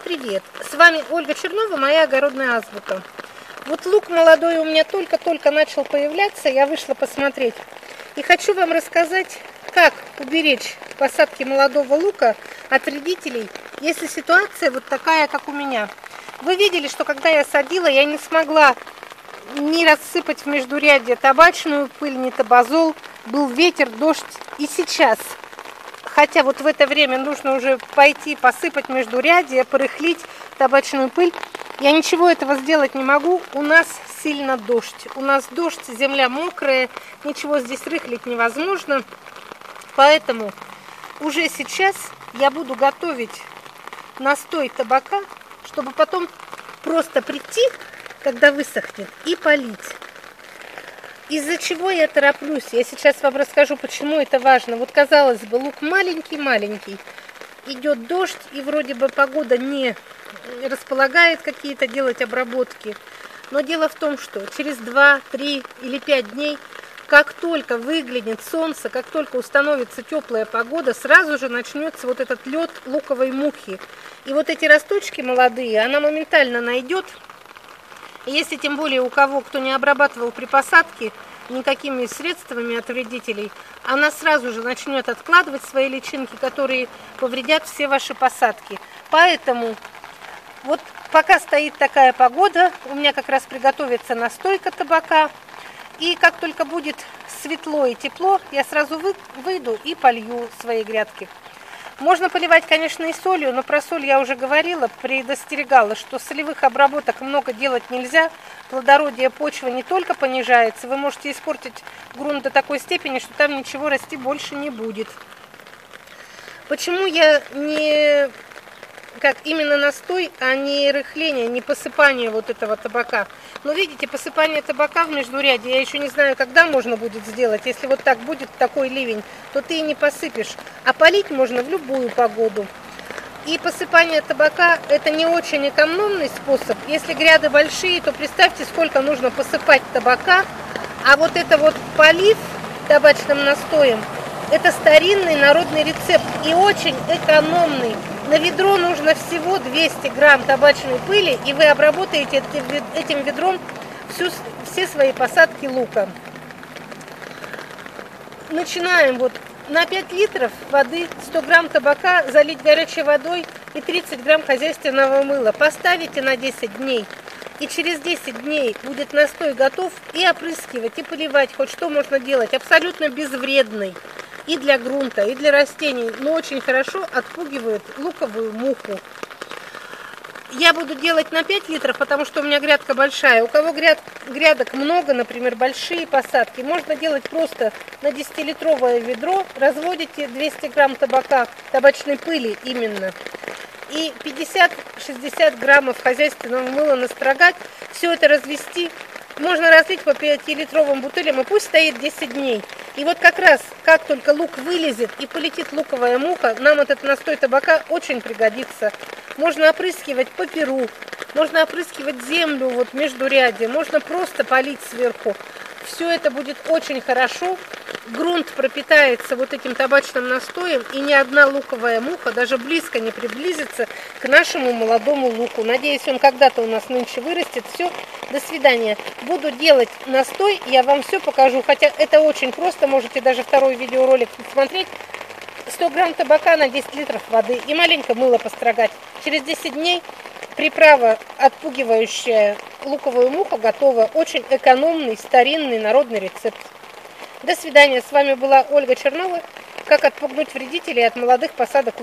Всем привет! С вами Ольга Чернова, моя огородная азбука. Вот лук молодой у меня только-только начал появляться, я вышла посмотреть. И хочу вам рассказать, как уберечь посадки молодого лука от вредителей, если ситуация вот такая, как у меня. Вы видели, что когда я садила, я не смогла не рассыпать в междурядье табачную пыль, не табазол, был ветер, дождь. И сейчас – хотя вот в это время нужно уже пойти посыпать междурядье, порыхлить табачную пыль. Я ничего этого сделать не могу, у нас сильно дождь. У нас дождь, земля мокрая, ничего здесь рыхлить невозможно. Поэтому уже сейчас я буду готовить настой табака, чтобы потом просто прийти, когда высохнет, и полить. Из-за чего я тороплюсь? Я сейчас вам расскажу, почему это важно. Вот казалось бы, лук маленький-маленький. Идет дождь, и вроде бы погода не располагает какие-то делать обработки. Но дело в том, что через 2, 3 или 5 дней, как только выглянет солнце, как только установится теплая погода, сразу же начнется вот этот лед луковой мухи. И вот эти росточки молодые, она моментально найдет если тем более у кого, кто не обрабатывал при посадке никакими средствами от вредителей, она сразу же начнет откладывать свои личинки, которые повредят все ваши посадки. Поэтому вот пока стоит такая погода, у меня как раз приготовится настойка табака. И как только будет светло и тепло, я сразу выйду и полью свои грядки. Можно поливать, конечно, и солью, но про соль я уже говорила, предостерегала, что солевых обработок много делать нельзя. Плодородие почвы не только понижается, вы можете испортить грунт до такой степени, что там ничего расти больше не будет. Почему я не как именно настой, а не рыхление, не посыпание вот этого табака. Но видите, посыпание табака в междуряде, я еще не знаю, когда можно будет сделать. Если вот так будет такой ливень, то ты и не посыпешь. А полить можно в любую погоду. И посыпание табака это не очень экономный способ. Если гряды большие, то представьте, сколько нужно посыпать табака. А вот это вот полив табачным настоем, это старинный народный рецепт и очень экономный. На ведро нужно всего 200 грамм табачной пыли, и вы обработаете этим ведром всю, все свои посадки лука. Начинаем вот на 5 литров воды 100 грамм табака залить горячей водой и 30 грамм хозяйственного мыла. Поставите на 10 дней. И через 10 дней будет настой готов и опрыскивать, и поливать, хоть что можно делать, абсолютно безвредный и для грунта, и для растений, но очень хорошо отпугивает луковую муху. Я буду делать на 5 литров, потому что у меня грядка большая. У кого гряд, грядок много, например, большие посадки, можно делать просто на 10-литровое ведро, разводите 200 грамм табака, табачной пыли именно, и 50-60 граммов хозяйственного мыла настрогать, все это развести можно разлить по 5-литровым бутылям, и пусть стоит 10 дней. И вот как раз, как только лук вылезет и полетит луковая муха, нам этот настой табака очень пригодится. Можно опрыскивать по перу, можно опрыскивать землю вот между ряде, можно просто полить сверху. Все это будет очень хорошо. Грунт пропитается вот этим табачным настоем, и ни одна луковая муха даже близко не приблизится к нашему молодому луку. Надеюсь, он когда-то у нас нынче вырастет. Все, до свидания. Буду делать настой, я вам все покажу. Хотя это очень просто, можете даже второй видеоролик посмотреть. 100 грамм табака на 10 литров воды и маленько мыло построгать. Через 10 дней приправа, отпугивающая луковую муху, готова. Очень экономный, старинный, народный рецепт. До свидания. С вами была Ольга Чернова. Как отпугнуть вредителей от молодых посадок